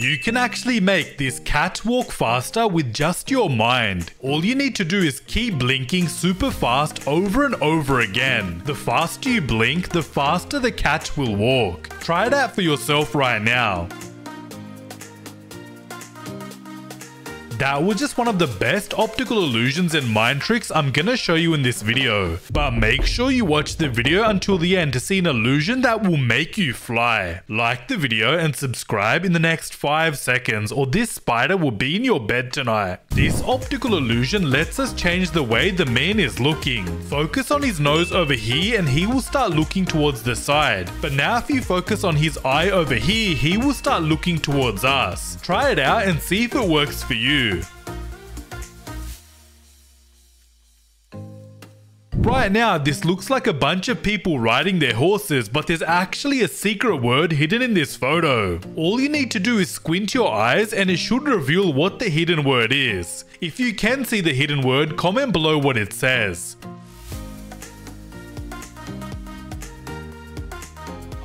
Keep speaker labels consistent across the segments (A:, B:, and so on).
A: You can actually make this cat walk faster with just your mind. All you need to do is keep blinking super fast over and over again. The faster you blink, the faster the cat will walk. Try it out for yourself right now. That was just one of the best optical illusions and mind tricks I'm gonna show you in this video. But make sure you watch the video until the end to see an illusion that will make you fly. Like the video and subscribe in the next 5 seconds or this spider will be in your bed tonight. This optical illusion lets us change the way the man is looking. Focus on his nose over here and he will start looking towards the side. But now if you focus on his eye over here, he will start looking towards us. Try it out and see if it works for you. Right now, this looks like a bunch of people riding their horses, but there's actually a secret word hidden in this photo. All you need to do is squint your eyes and it should reveal what the hidden word is. If you can see the hidden word, comment below what it says.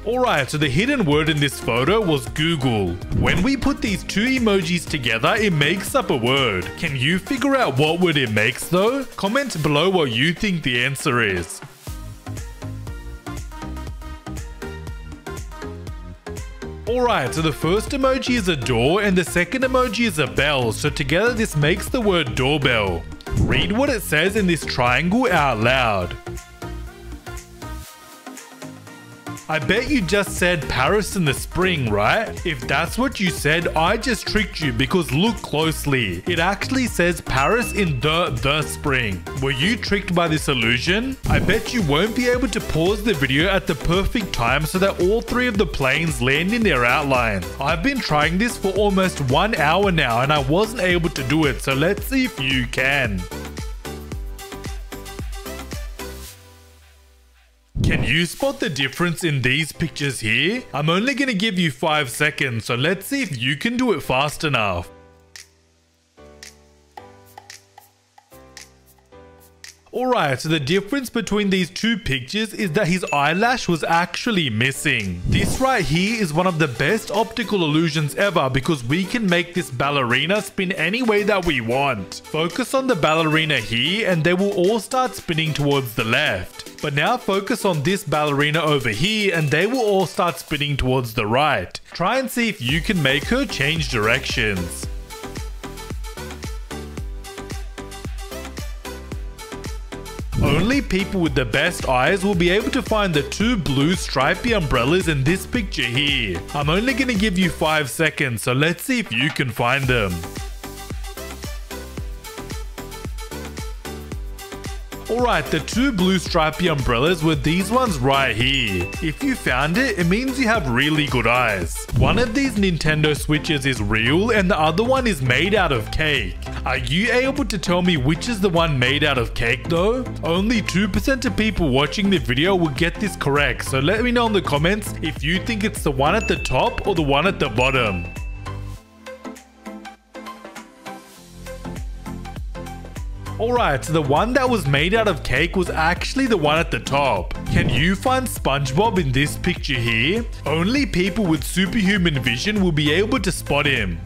A: Alright, so the hidden word in this photo was Google. When we put these two emojis together, it makes up a word. Can you figure out what word it makes though? Comment below what you think the answer is. Alright, so the first emoji is a door and the second emoji is a bell, so together this makes the word doorbell. Read what it says in this triangle out loud. I bet you just said Paris in the spring, right? If that's what you said, I just tricked you because look closely. It actually says Paris in the the spring. Were you tricked by this illusion? I bet you won't be able to pause the video at the perfect time so that all three of the planes land in their outline. I've been trying this for almost one hour now and I wasn't able to do it, so let's see if you can. You spot the difference in these pictures here? I'm only going to give you 5 seconds, so let's see if you can do it fast enough. Alright, so the difference between these two pictures is that his eyelash was actually missing. This right here is one of the best optical illusions ever because we can make this ballerina spin any way that we want. Focus on the ballerina here and they will all start spinning towards the left. But now focus on this ballerina over here and they will all start spinning towards the right. Try and see if you can make her change directions. Only people with the best eyes will be able to find the two blue stripy umbrellas in this picture here. I'm only to give you 5 seconds, so let's see if you can find them. Alright, the two blue stripy umbrellas were these ones right here. If you found it, it means you have really good eyes. One of these Nintendo Switches is real and the other one is made out of cake. Are you able to tell me which is the one made out of cake though? Only 2% of people watching the video will get this correct, so let me know in the comments if you think it's the one at the top or the one at the bottom. Alright, so the one that was made out of cake was actually the one at the top. Can you find SpongeBob in this picture here? Only people with superhuman vision will be able to spot him.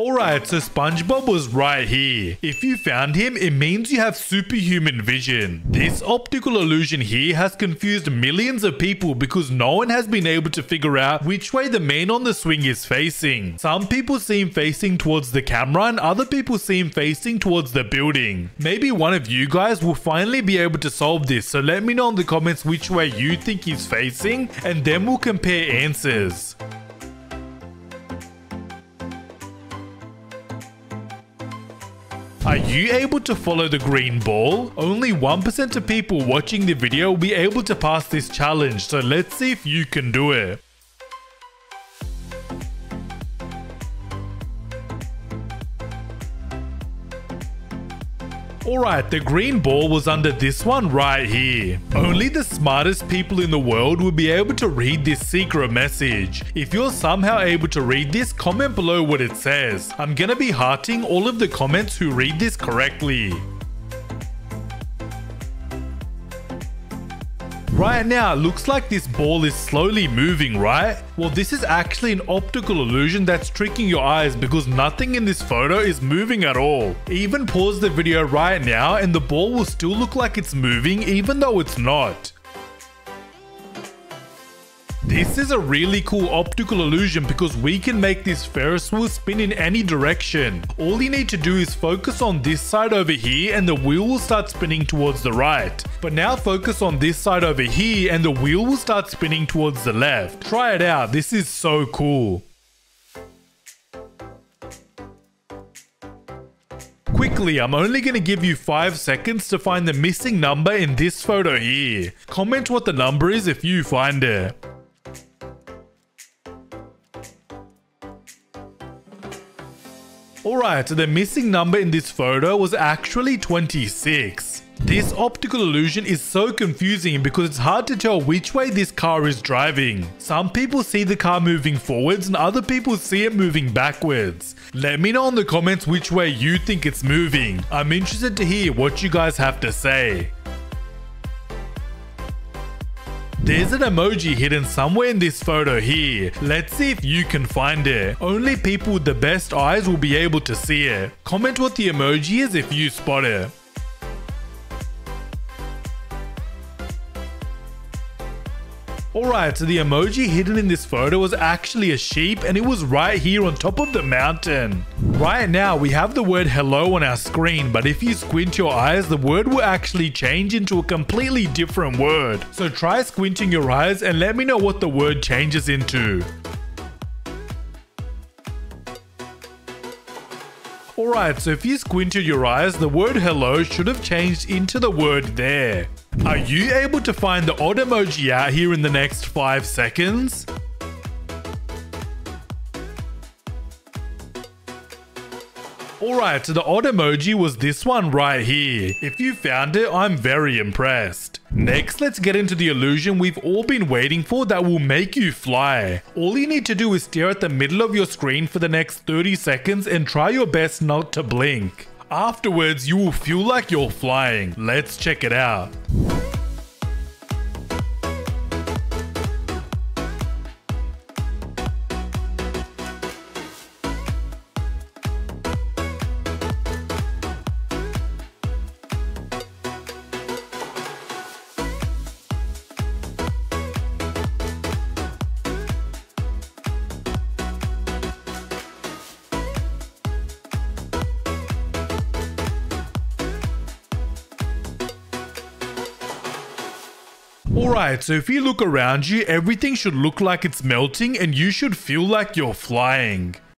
A: Alright, so SpongeBob was right here. If you found him, it means you have superhuman vision. This optical illusion here has confused millions of people because no one has been able to figure out which way the man on the swing is facing. Some people see him facing towards the camera and other people see him facing towards the building. Maybe one of you guys will finally be able to solve this, so let me know in the comments which way you think he's facing and then we'll compare answers. Are you able to follow the green ball? Only 1% of people watching the video will be able to pass this challenge, so let's see if you can do it. Alright, the green ball was under this one right here. Only the smartest people in the world will be able to read this secret message. If you're somehow able to read this, comment below what it says. I'm gonna be hearting all of the comments who read this correctly. Right now, it looks like this ball is slowly moving, right? Well, this is actually an optical illusion that's tricking your eyes because nothing in this photo is moving at all. Even pause the video right now and the ball will still look like it's moving even though it's not. This is a really cool optical illusion because we can make this Ferris wheel spin in any direction. All you need to do is focus on this side over here and the wheel will start spinning towards the right. But now focus on this side over here and the wheel will start spinning towards the left. Try it out, this is so cool. Quickly, I'm only going to give you 5 seconds to find the missing number in this photo here. Comment what the number is if you find it. Alright, the missing number in this photo was actually 26. This optical illusion is so confusing because it's hard to tell which way this car is driving. Some people see the car moving forwards and other people see it moving backwards. Let me know in the comments which way you think it's moving. I'm interested to hear what you guys have to say. There's an emoji hidden somewhere in this photo here. Let's see if you can find it. Only people with the best eyes will be able to see it. Comment what the emoji is if you spot it. Alright, so the emoji hidden in this photo was actually a sheep and it was right here on top of the mountain. Right now, we have the word hello on our screen, but if you squint your eyes, the word will actually change into a completely different word. So try squinting your eyes and let me know what the word changes into. Alright, so if you squinted your eyes, the word hello should have changed into the word there. Are you able to find the odd emoji out here in the next 5 seconds? Alright, so the odd emoji was this one right here. If you found it, I'm very impressed. Next, let's get into the illusion we've all been waiting for that will make you fly. All you need to do is stare at the middle of your screen for the next 30 seconds and try your best not to blink. Afterwards, you will feel like you're flying. Let's check it out. Alright, so if you look around you, everything should look like it's melting and you should feel like you're flying.